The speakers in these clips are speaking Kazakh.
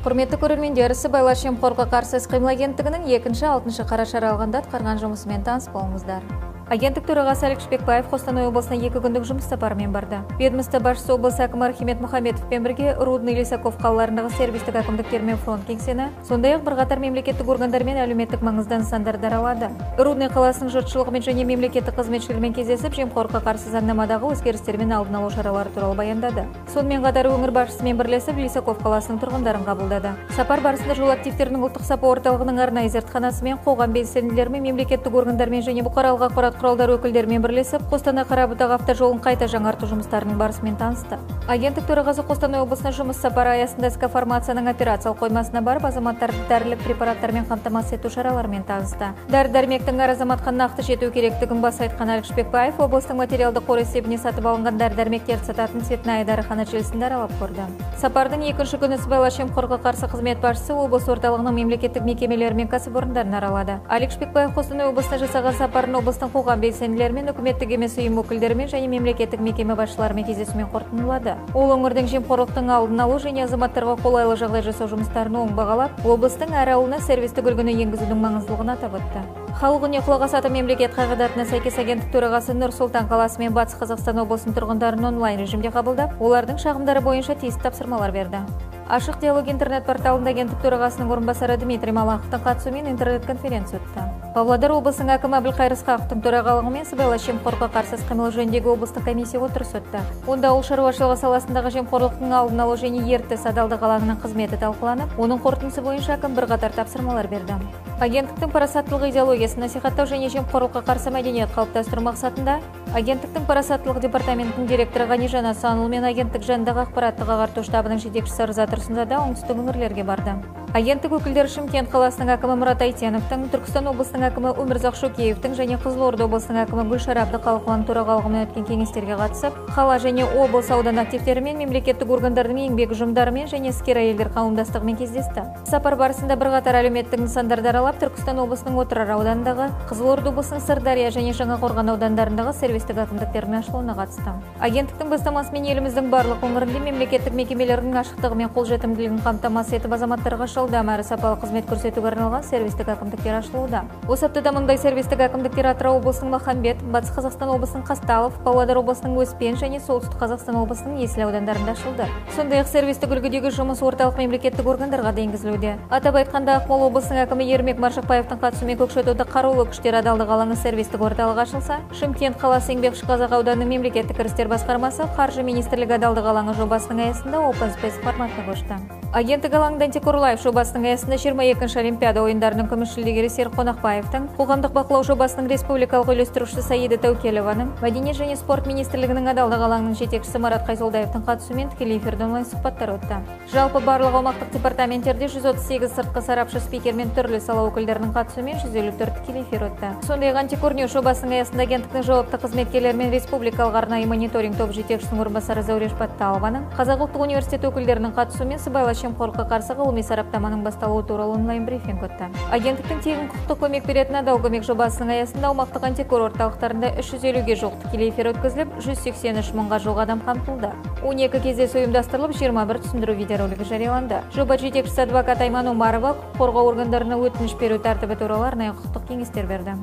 құрметті көрермендер сыбайлас жемқорлыққа қарсы іс қимыл агенттігінің екінші алтыншы қараша аралығында атқарған жұмысымен таныс болыңыздар. Агенттік төрағасы алик шпекбаев қостанай облысына екі күндік жұмыс сапарымен барды. Ведомство басшысы облыс әкімі архимед мұхамбетовпен бірге рудный лисаков қалаларындағы сервистік әкімдіктер мен фронт кеңсені сондай ақ бірқатар мемлекеттік органдар мен әлеуметтік маңызды нысандарды аралады рудный қаласының жұртшылығымен және мемлекеттік қызметшілермен кездесіп жемқорлыққа қарсы заңнамадағы өзгерістер мен алдын алу шаралары туралы баяндады. Сонымен қатар өңір басшысымен бірлесіп лисаков қаласының тұрғындарын қабылдады. Сапар барысында жол активтерінің ұлттық сапа орталығының арнайы зертханасымен қоғам белсенділерімен мемлекеттік органдармен және бұқаралық ақпарат құралдары өкілдерімен бірлесіп қостанай қарабұтақ автожолын қайта жаңарту жұмыстарының барысымен танысты. Агенттік төрағасы қостанай облысына жұмыс сапары аясында ск фармацияның операциялық қоймасына барып азаматтарды дәрілік препараттармен қамтамасыз ету шараларымен танысты. Дәрі дәрмектің әр азаматқа нақты жету керектігін баса айтқан алик шпекбаев облыстың материалдық қор есебіне сатып алынған дәрі дәрмектерді сататын цветная дәріхана желісін аралап көрді. Сапардың екінші күні сыбайлас жемқорлыққа қарсы қызмет басшысы облыс орталығының мемлекеттік мекемелері мен кәсіпорындарын аралады. Алик шпекбаев қостанай облысына жасаған сапарын облыстың белсенділерімен үкіметтік емес ұйым өкілдерімен және мемлекеттік мекеме басшыларымен кездесумен қорытындылады. Ол өңірдің жемқорлықтың алдын алу және азаматтарға қолайлы жағдай жасау жұмыстарын оң бағалап облыстың әр ауылына сервистік үлгіні енгізудің маңыздылығын атап өтті. Халық үніне құлақ асатын мемлекет қағидатына сәйкес агенттік төрағасы нұр сұлтан қаласы мен батыс қазақстан облысының тұрғындарын онлайн режимде қабылдап олардың шағымдары бойынша тиісті тапсырмалар берді. Ашық диалог интернет порталында агенттік төрағасының орынбасары дмитрий малаховтың қатысуымен интернет конференция өтті. Павлодар облысының әкімі әбілқайыр ысқақовтың төрағалығымен сыбайлас жемқорлыққа қарсы іс қимыл жөніндегі облыстық комиссия отырысы өтті. Онда ауыл шаруашылығы саласындағы жемқорлықтың алдын алу және ертіс адалдық алаңының қызметі талқыланып оның қорытындысы бойынша әкім бірқатар тапсырмалар берді. Агенттіктің парасаттылық идеологиясын насихаттау және жемқорлыққа қарсы мәдениет қалыптастыру мақсатында агенттіктің парасаттылық департаментінің директоры ғанижан асанұлы мен агенттік жанындағы ақпараттық ағарту штабының жетекшісі рза тұрсынзада оңтүстік өңірлерге барды. Агенттік өкілдері шымкент қаласының әкімі мұрат әйтеновтің түркістан облысының әкімі өмірзақ шөкеевтің және қызылорда облысының әкімі гүлшара әбдіқалықованың төрағалығымен өткен кеңестерге қатысып қала және облыс аудан активтерімен мемлекеттік органдардың еңбек ұжымдарымен және іскер әйелдер қауымдастығымен кездесті. Сапар барысында бірқатар әлеуметтік нысандарды аралап түркістан облысының отырар ауданындағы қызылорда облысының сырдария және жаңақорған аудандарындағы сервистік әкімдіктердің ашылуына қатысты. Агенттіктің бастамасымен еліміздің барлық өңірінде мемлекеттік мекемелердің ашықтығы мен қолжетімділігін қамтамасыз етіп азаматтарға жылдам әрі сапалы қызмет көрсетуге арналған сервистік әкімдіктер ашылуда. Осы аптада мұндай сервистік әкімдіктер атырау облысының махамбет батыс қазақстан облысының қазталов павлодар облысының успен және солтүстік қазақстан облысының есіл аудандарында ашылды. Сондай ақ сервистік үлгідегі жұмыс орталық мемлекеттік органдарға да енгізілуде. Атап айтқанда ақмола облысының әкімі ермек маржықпаевтың қатысуымен көкшетауда қарулы күштер адалдық алаңы сервистік орталығы ашылса шымкент қаласы еңбекшіқазақ ауданының мемлекеттік кірістер басқармасы қаржы министрлігі адалдық алаңы жобасының аясында open space форматына көшті. Агенттік алаңында антикорлайф жобасының аясында 22-ші олимпиада ойындарының күміс жүлдегері серік қонақбаевтың қоғамдық бақылау жобасының республикалық үйлестірушісі саида тәукелованың мәдениет және спорт министрлігінің адалдық алаңының жетекшісі марат қайзолдаевтың қатысуымен тікелей эфирде онлайн сұхбаттар өтті. Жалпы барлық аумақтық департаменттерде 138 сыртқы сарапшы спикер мен түрлі сала өкілдерінің қатысуымен 154 тікелей эфир өтті. Сондай ақ антикорнеу жобасының аясында агенттіктің жауапты қызметкерлері мен республикалық арнайы мониторинг топ жетекшісінің орынбасары зәуреш батталованың қазақ ұлттық университеті өкілдерінің қатысуымен сыбайлас жемқорлыққа қарсы ғылыми сараптаманың басталуы туралы онлайн брифинг өтті. Агенттіктің тегін құқықтық көмек беретін адал көмек жобасының аясында аумақтық антикор орталықтарында 350-ге жуық тікелей эфир өткізіліп 183 мыңға жуық адам қамтылды. 12 кездесу ұйымдастырылып 21 түсіндіру видеоролигі жарияланды. Жоба жетекшісі адвокат айман омарова құқық қорғау органдарына өтініш беру тәртібі туралы арнайы құқықтық кеңестер берді.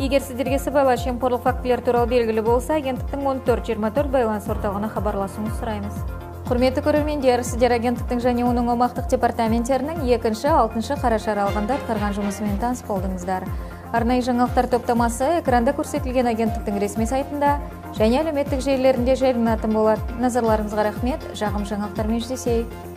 Егер сіздерге сыбайлас жемқорлық фактілері туралы белгілі болса агенттіктің 1424 байланыс орталығына хабарласуыңызды сұраймыз. Құрметті көрермендер сіздер агенттіктің және оның аумақтық департаменттерінің екінші алтыншы қараша аралығында атқарған жұмысымен таныс болдыңыздар. Арнайы жаңалықтар топтамасы экранда көрсетілген агенттіктің ресми сайтында және әлеуметтік желілерінде жарияланатын болады назарларыңызға рахмет. Жағым жаңалықтармен жүздесейік.